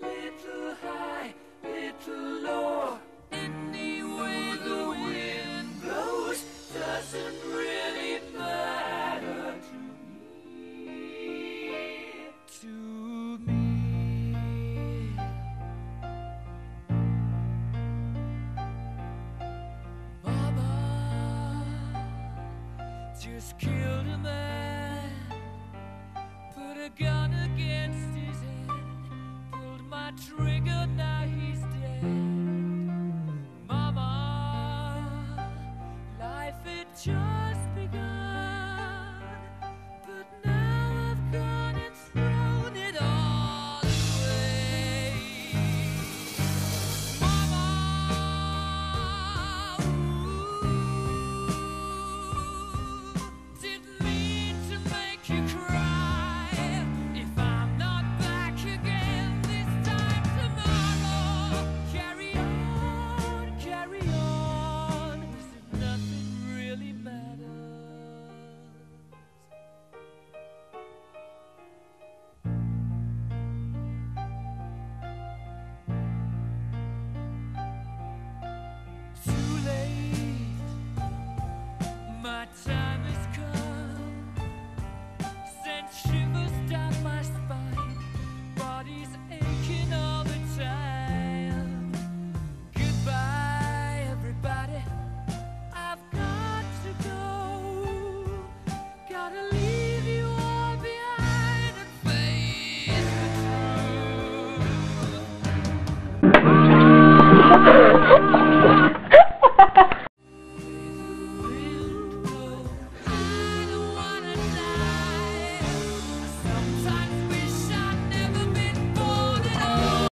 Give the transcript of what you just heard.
Little high, little low. The wind blows doesn't really matter to me. To me. Just killed a man, put a gun against